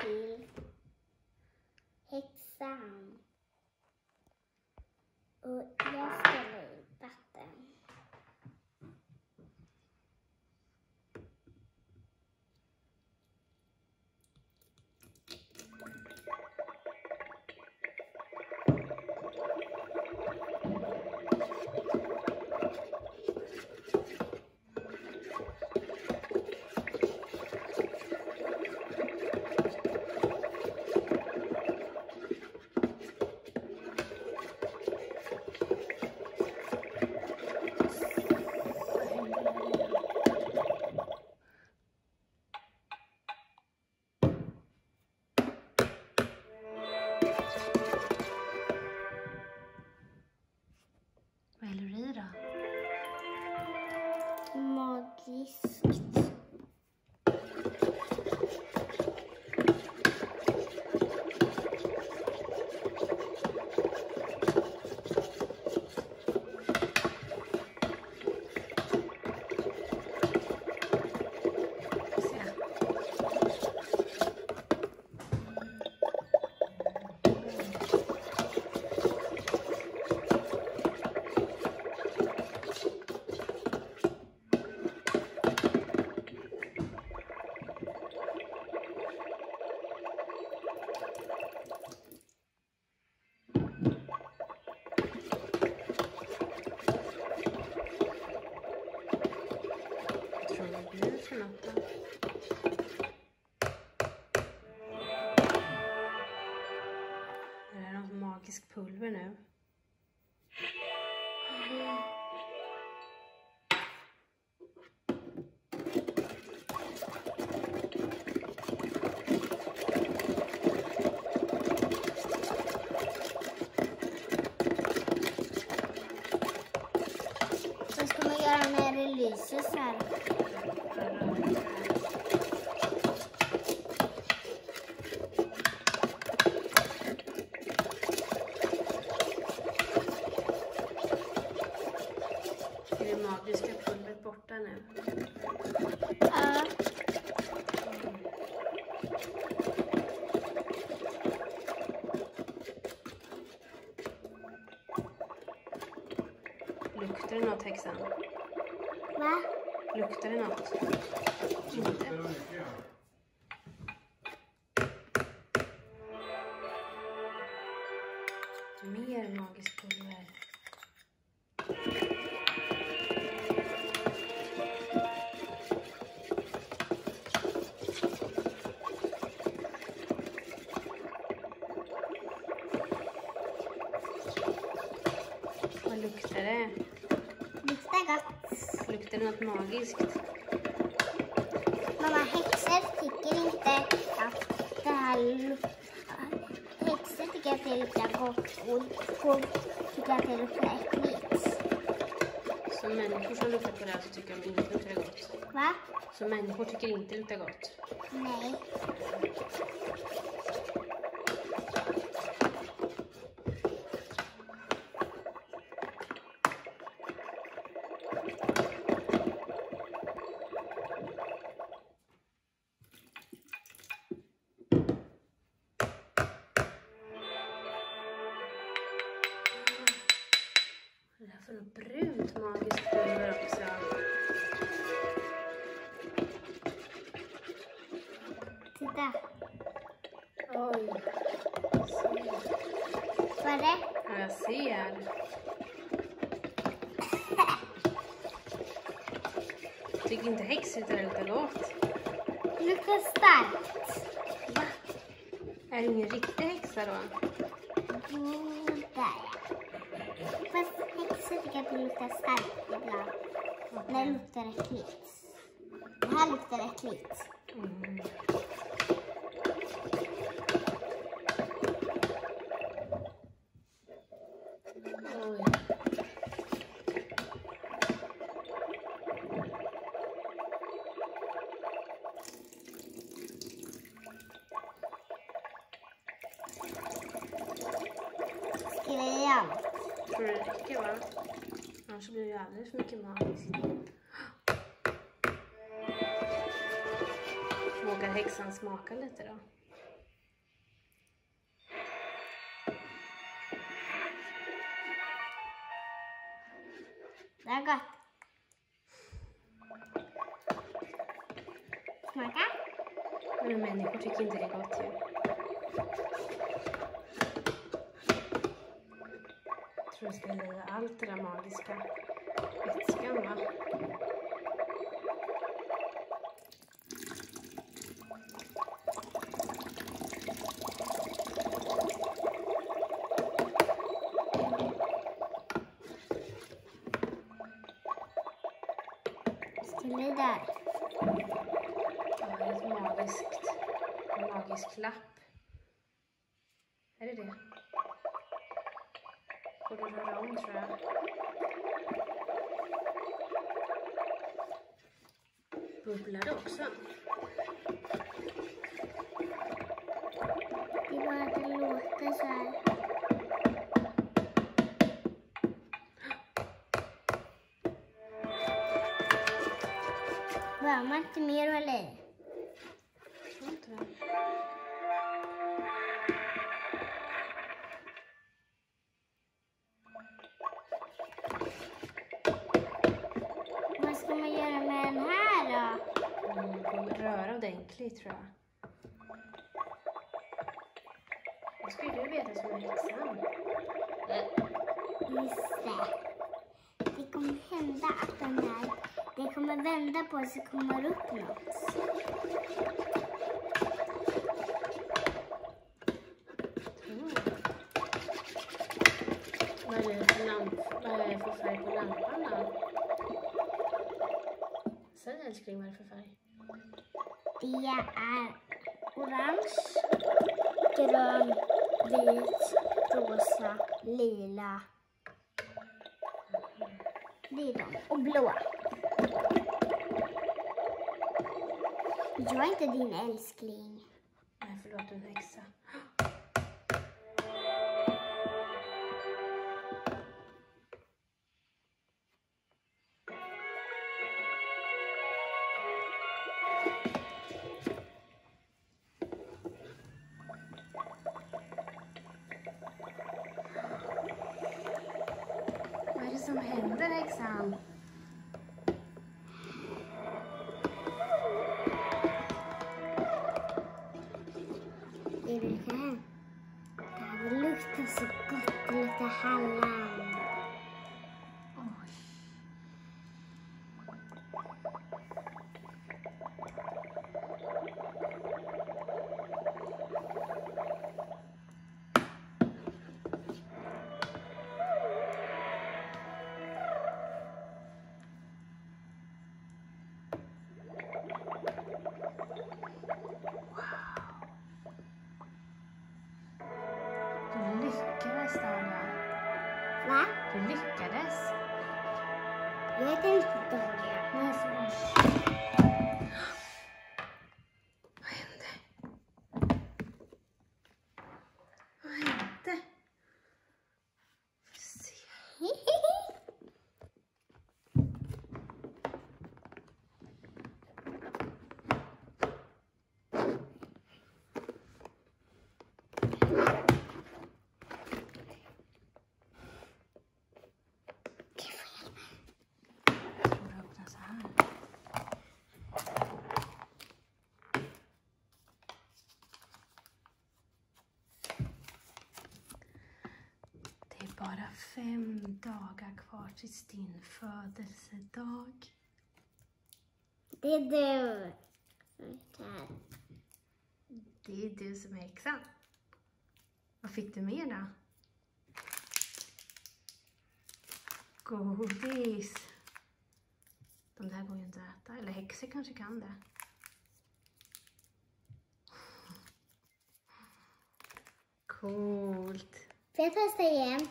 till häxan. Och Magiskt. Magisk pulver nu? Så ska man göra när det så här. Är det magiska pulvret borta nu? Ja. Luktar det något häxan? Va? Luktar det något? Det något magiskt? Mamma, häxor tycker inte att det här luktar... Häxor tycker att det luktar gott och folk tycker att det luktar äckligt. Så människor som luktar på det här så tycker de inte luktar gott? Va? Så människor tycker inte luktar gott? Nej. Vad är inte häxor att det luktar gott? Det luktar starkt. Va? Är det ingen riktig häxa då? Mm, där ja. Fast häxor tycker att det luktar starkt ibland. När det luktar äckligt. Det här luktar äckligt. mat. Tror du det räcker va? Annars blir det alldeles för mycket mat. Vågar häxan smaka lite då? Det är gott. Smaka. Men människor tycker inte det är gott ju. Tror det ska lida allt det där magiska vätskan va? Ställ dig där. Det är ett magiskt, en magisk lapp. Är det det? Får du röra om tror jag. Bubblar också? Det är bara att det låter så här. Behöver man inte mer att ordentligt tror jag. Vad ska ju du veta som är häxan? Just det. Kommer hända att den där, det kommer vända på sig och kommer upp något. Mm. Vad är det för, lamp, vad är det för färg på lampan då? Säg älskling, vad är det för färg? Det är orange, grön, vit, rosa, lila. Det är de. Och blå. Jag är inte din älskling. Nej, förlåt, du är en häxa. Händer, liksom? Det är det här. Det här luktar så gott. Det luktar hallon. Lyckades. Jag heter inte Daniel. Nej, förlåt. Vad hände? Vad hände? Får se. Jag tror det öppnar så här. Det är bara fem dagar kvar tills din födelsedag. Det är du. Det är du som är häxan. Vad fick du mer då? Godis. De där går ju inte att äta. Eller häxor kanske kan det. Coolt. Får jag testa igen?